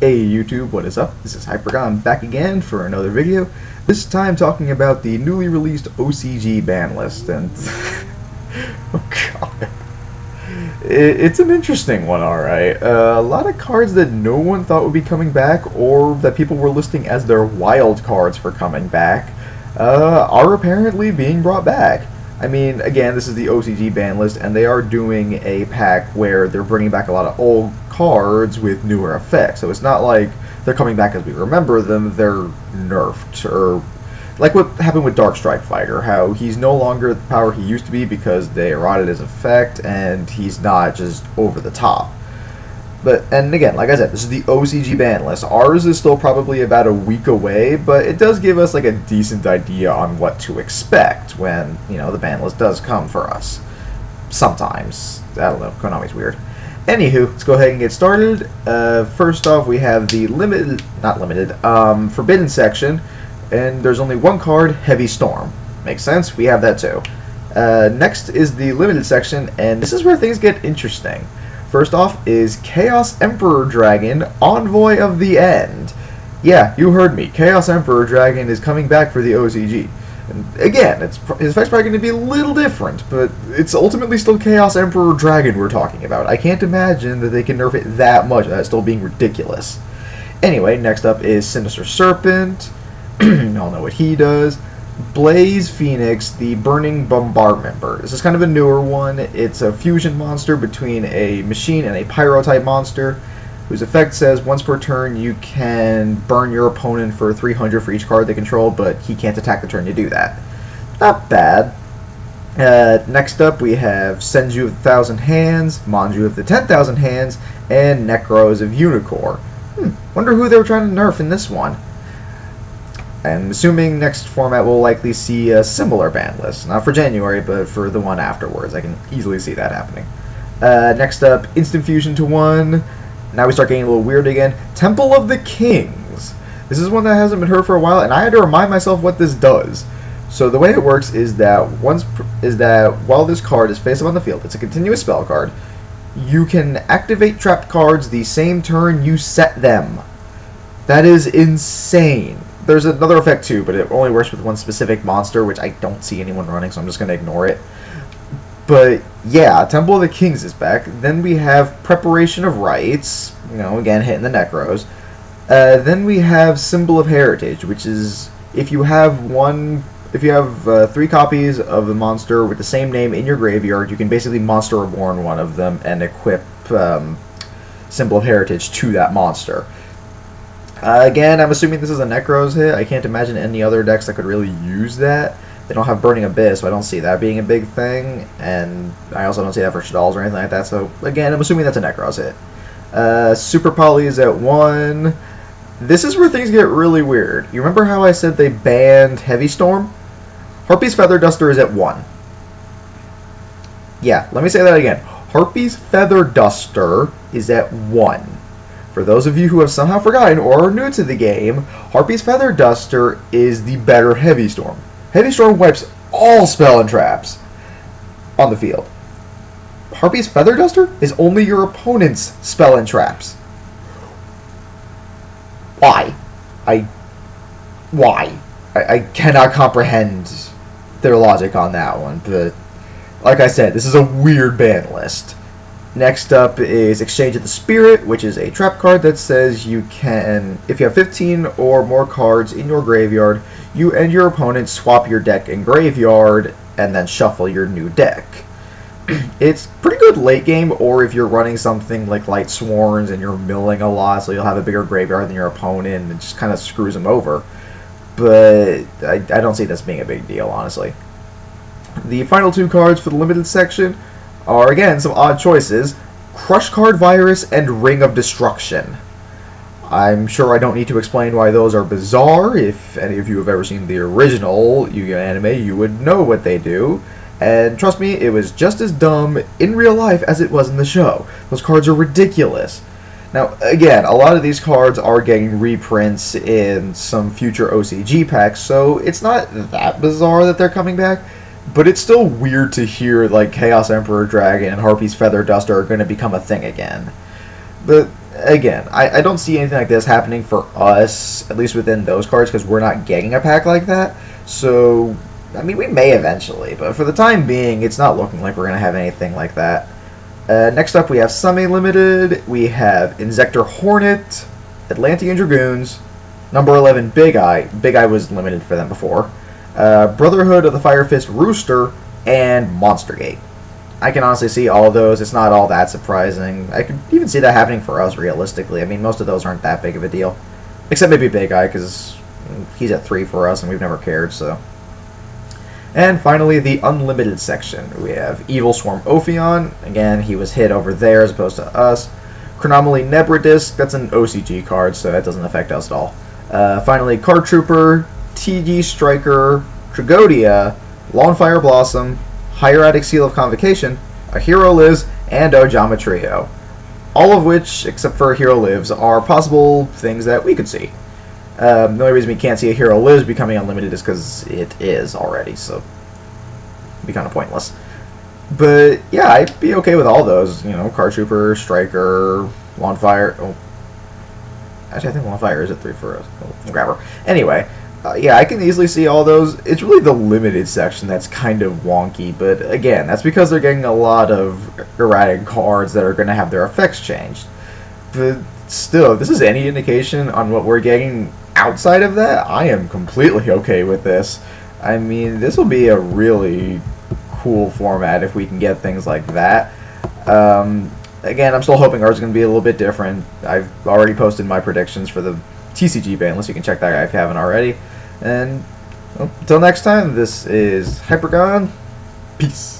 Hey YouTube, what is up? This is Hypragon back again for another video. This time talking about the newly released OCG ban list, and oh god, it, it's an interesting one, alright. Uh, a lot of cards that no one thought would be coming back, or that people were listing as their wild cards for coming back, uh, are apparently being brought back. I mean, again, this is the OCG ban list, and they are doing a pack where they're bringing back a lot of old cards with newer effects. So it's not like they're coming back as we remember them, they're nerfed. Or like what happened with Dark Strike Fighter, how he's no longer the power he used to be because they eroded his effect, and he's not just over the top. But and again, like I said, this is the OCG ban list. Ours is still probably about a week away, but it does give us like a decent idea on what to expect when you know the ban list does come for us. Sometimes I don't know, Konami's weird. Anywho, let's go ahead and get started. Uh, first off, we have the limited, not limited, um, forbidden section, and there's only one card, Heavy Storm. Makes sense. We have that too. Uh, next is the limited section, and this is where things get interesting. First off is Chaos Emperor Dragon, Envoy of the End. Yeah, you heard me. Chaos Emperor Dragon is coming back for the OCG. And again, it's his effect's probably going to be a little different, but it's ultimately still Chaos Emperor Dragon we're talking about. I can't imagine that they can nerf it that much without still being ridiculous. Anyway, next up is Sinister Serpent. you all know what he does. Blaze Fenix, the Burning Bombardment Bird. This is kind of a newer one. It's a fusion monster between a machine and a pyro type monster, whose effect says once per turn you can burn your opponent for 300 for each card they control, but he can't attack the turn you do that. Not bad. Uh, next up, we have Senju of the Thousand Hands, Manju of the Ten Thousand Hands, and Nekroz of Unicore. Hmm, wonder who they were trying to nerf in this one. I'm assuming next format will likely see a similar ban list. Not for January, but for the one afterwards. I can easily see that happening. Uh, next up, Instant Fusion to 1. Now we start getting a little weird again. Temple of the Kings. This is one that hasn't been heard for a while, and I had to remind myself what this does. So the way it works is that once is that while this card is face up on the field, it's a continuous spell card. You can activate trapped cards the same turn you set them. That is insane there's another effect too, but it only works with one specific monster, which I don't see anyone running, so I'm just going to ignore it. But yeah, Temple of the Kings is back. Then we have Preparation of Rites, you know, again hitting the Nekroz. Uh, then we have Symbol of Heritage, which is if you have one, if you have uh, three copies of the monster with the same name in your graveyard, you can basically Monster Reborn one of them and equip um, Symbol of Heritage to that monster. Uh, again, I'm assuming this is a Nekroz hit. I can't imagine any other decks that could really use that. They don't have Burning Abyss, so I don't see that being a big thing. And I also don't see that for Shaddolls or anything like that. So, again, I'm assuming that's a Nekroz hit. Uh, Super Poly is at 1. This is where things get really weird. You remember how I said they banned Heavy Storm? Harpy's Feather Duster is at 1. Yeah, let me say that again. Harpy's Feather Duster is at 1. For those of you who have somehow forgotten or are new to the game, Harpy's Feather Duster is the better Heavy Storm. Heavy Storm wipes all spell and traps on the field. Harpy's Feather Duster is only your opponent's spell and traps. Why? I. Why? I, I cannot comprehend their logic on that one, but like I said, this is a weird ban list. Next up is Exchange of the Spirit, which is a trap card that says you can, if you have 15 or more cards in your graveyard, you and your opponent swap your deck and graveyard and then shuffle your new deck. it's pretty good late game, or if you're running something like Light Sworns and you're milling a lot, so you'll have a bigger graveyard than your opponent, and it just kind of screws them over. But I, I don't see this being a big deal, honestly. The final two cards for the limited section are again some odd choices Crush Card Virus and Ring of Destruction. I'm sure I don't need to explain why those are bizarre. If any of you have ever seen the original Yu-Gi-Oh anime, you would know what they do. And trust me, it was just as dumb in real life as it was in the show. Those cards are ridiculous. Now, again, a lot of these cards are getting reprints in some future OCG packs, so it's not that bizarre that they're coming back. But it's still weird to hear like Chaos Emperor Dragon and Harpy's Feather Duster are going to become a thing again. But again, I, I don't see anything like this happening for us, at least within those cards, because we're not getting a pack like that. So, I mean, we may eventually, but for the time being, it's not looking like we're going to have anything like that. Uh, next up, we have Semi-Limited, we have Inzektor Hornet, Atlantean Dragoons, number 11 Big Eye, Big Eye was limited for them before, uh, Brotherhood of the Fire Fist Rooster, and Monster Gate. I can honestly see all those. It's not all that surprising. I could even see that happening for us, realistically. I mean, most of those aren't that big of a deal. Except maybe Big Eye, because he's at 3 for us, and we've never cared, so... And finally, the Unlimited section. We have Evil Swarm Ophion. Again, he was hit over there as opposed to us. Chronomaly Nebradisc. That's an OCG card, so that doesn't affect us at all. Uh, finally, Card Trooper, TG Striker, Tragodia, Lonefire Blossom, Hieratic Seal of Convocation, A Hero Lives, and Ojama Trio. All of which, except for Hero Lives, are possible things that we could see. Um, the only reason we can't see a Hero Lives becoming unlimited is because it is already, so be kind of pointless. But yeah, I'd be okay with all those. You know, Car Trooper, Striker, Lonefire. Oh, actually, I think Lonefire is at three for a grabber. Anyway, uh, yeah, I can easily see all those. It's really the limited section that's kind of wonky, but again, that's because they're getting a lot of erratic cards that are going to have their effects changed. But still, this is any indication on what we're getting outside of that, I am completely okay with this. I mean, this will be a really cool format if we can get things like that. Um, again, I'm still hoping ours is going to be a little bit different. I've already posted my predictions for the TCG ban, unless you can check that out if you haven't already. And well, until next time, this is Hypragon. Peace.